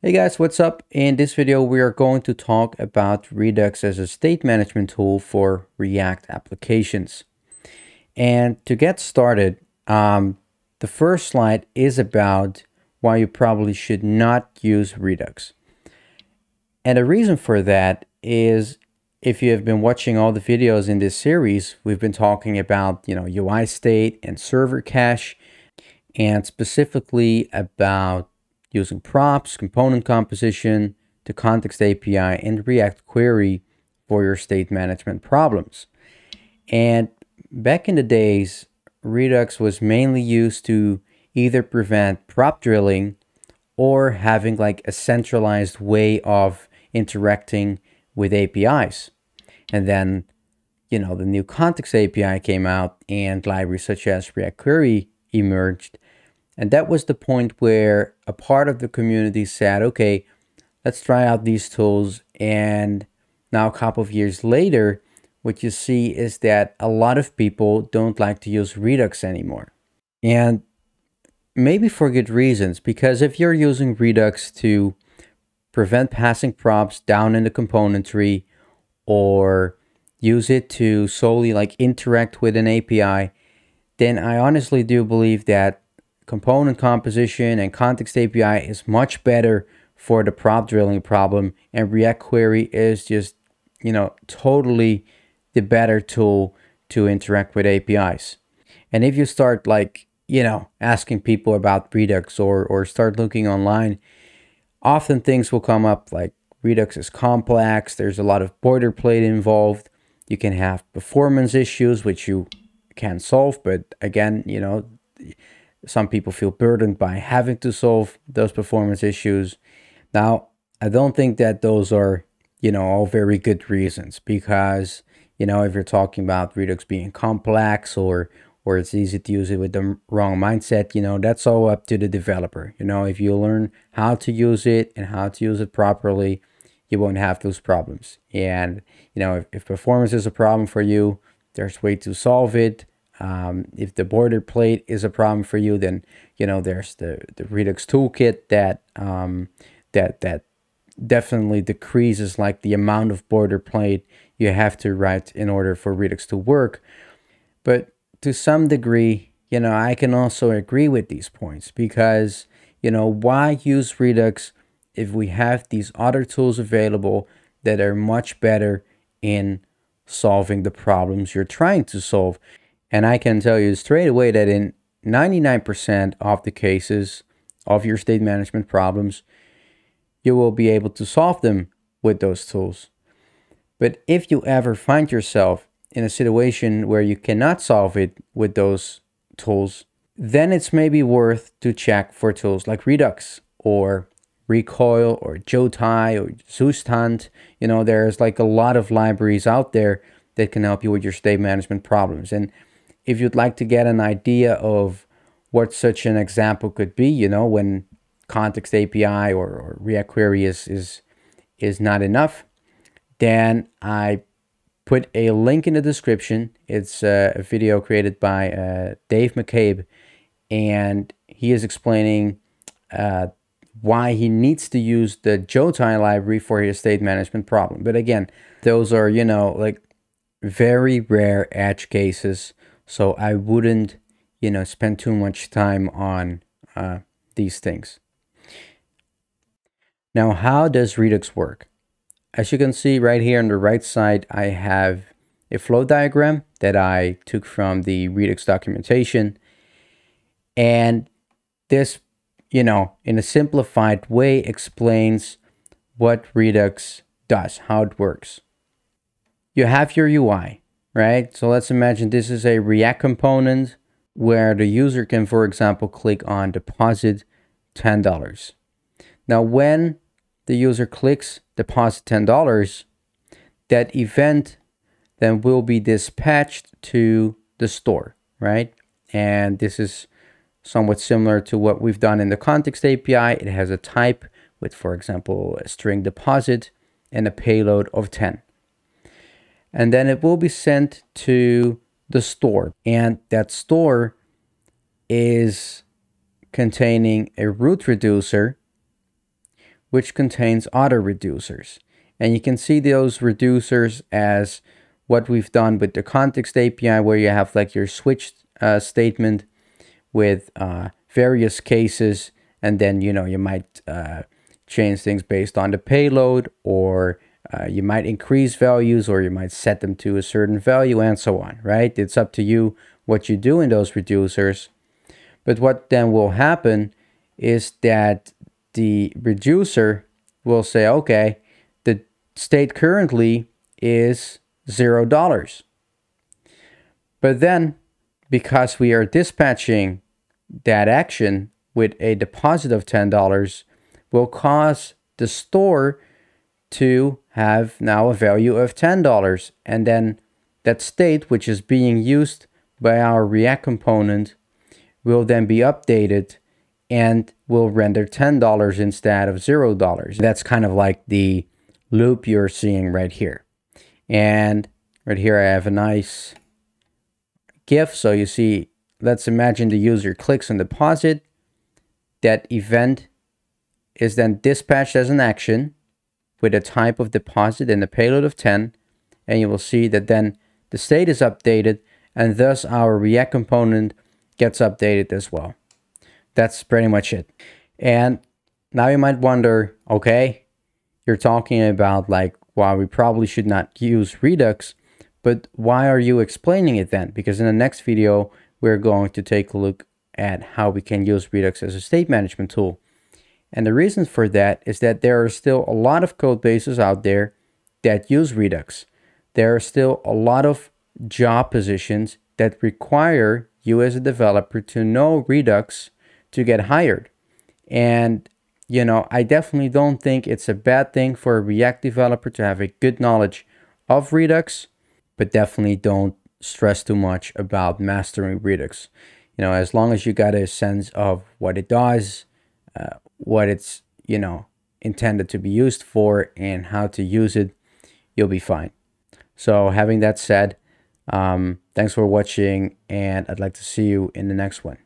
Hey guys, what's up? In this video, we are going to talk about Redux as a state management tool for React applications. And to get started, um, the first slide is about why you probably should not use Redux. And the reason for that is if you have been watching all the videos in this series, we've been talking about, you know, UI state and server cache, and specifically about using props, component composition, the context API, and React query for your state management problems. And back in the days, Redux was mainly used to either prevent prop drilling or having like a centralized way of interacting with APIs. And then, you know, the new context API came out and libraries such as React Query emerged and that was the point where a part of the community said, okay, let's try out these tools. And now, a couple of years later, what you see is that a lot of people don't like to use Redux anymore. And maybe for good reasons, because if you're using Redux to prevent passing props down in the component tree or use it to solely like interact with an API, then I honestly do believe that component composition and context API is much better for the prop drilling problem and React Query is just, you know, totally the better tool to interact with APIs. And if you start like, you know, asking people about Redux or, or start looking online, often things will come up like Redux is complex, there's a lot of boilerplate involved, you can have performance issues which you can solve, but again, you know, some people feel burdened by having to solve those performance issues. Now, I don't think that those are, you know, all very good reasons because, you know, if you're talking about Redux being complex or or it's easy to use it with the wrong mindset, you know, that's all up to the developer. You know, if you learn how to use it and how to use it properly, you won't have those problems. And, you know, if, if performance is a problem for you, there's way to solve it. Um, if the boilerplate is a problem for you, then you know there's the the Redux toolkit that um, that that definitely decreases like the amount of boilerplate you have to write in order for Redux to work. But to some degree, you know, I can also agree with these points because you know why use Redux if we have these other tools available that are much better in solving the problems you're trying to solve. And I can tell you straight away that in 99% of the cases of your state management problems, you will be able to solve them with those tools. But if you ever find yourself in a situation where you cannot solve it with those tools, then it's maybe worth to check for tools like Redux or Recoil or Jotai or Zustand. You know, there's like a lot of libraries out there that can help you with your state management problems. And if you'd like to get an idea of what such an example could be, you know, when context API or, or React Query is, is, is not enough, then I put a link in the description. It's a video created by uh, Dave McCabe, and he is explaining uh, why he needs to use the Jotai library for his state management problem. But again, those are, you know, like very rare edge cases so I wouldn't, you know, spend too much time on uh, these things. Now, how does Redux work? As you can see right here on the right side, I have a flow diagram that I took from the Redux documentation. And this, you know, in a simplified way explains what Redux does, how it works. You have your UI right? So let's imagine this is a React component where the user can, for example, click on deposit $10. Now, when the user clicks deposit $10, that event then will be dispatched to the store, right? And this is somewhat similar to what we've done in the context API. It has a type with, for example, a string deposit and a payload of 10 and then it will be sent to the store and that store is containing a root reducer which contains other reducers. And you can see those reducers as what we've done with the context API, where you have like your switch uh, statement with uh, various cases, and then you know you might uh, change things based on the payload, or uh, you might increase values, or you might set them to a certain value, and so on. Right? It's up to you what you do in those reducers. But what then will happen is that the reducer will say, okay, the state currently is zero dollars. But then, because we are dispatching that action with a deposit of $10, will cause the store to have now a value of $10. And then that state, which is being used by our React component, will then be updated and will render $10 instead of $0. That's kind of like the loop you're seeing right here. And right here I have a nice GIF. So you see, let's imagine the user clicks on deposit. That event is then dispatched as an action with a type of deposit and a payload of 10. And you will see that then the state is updated and thus our React component gets updated as well. That's pretty much it. And now you might wonder, okay, you're talking about like why we probably should not use Redux, but why are you explaining it then? Because in the next video, we're going to take a look at how we can use Redux as a state management tool. And the reason for that is that there are still a lot of code bases out there that use Redux. There are still a lot of job positions that require you as a developer to know Redux to get hired. And, you know, I definitely don't think it's a bad thing for a React developer to have a good knowledge of Redux, but definitely don't stress too much about mastering Redux. You know, as long as you got a sense of what it does, uh, what it's, you know, intended to be used for, and how to use it, you'll be fine. So, having that said, um, thanks for watching, and I'd like to see you in the next one.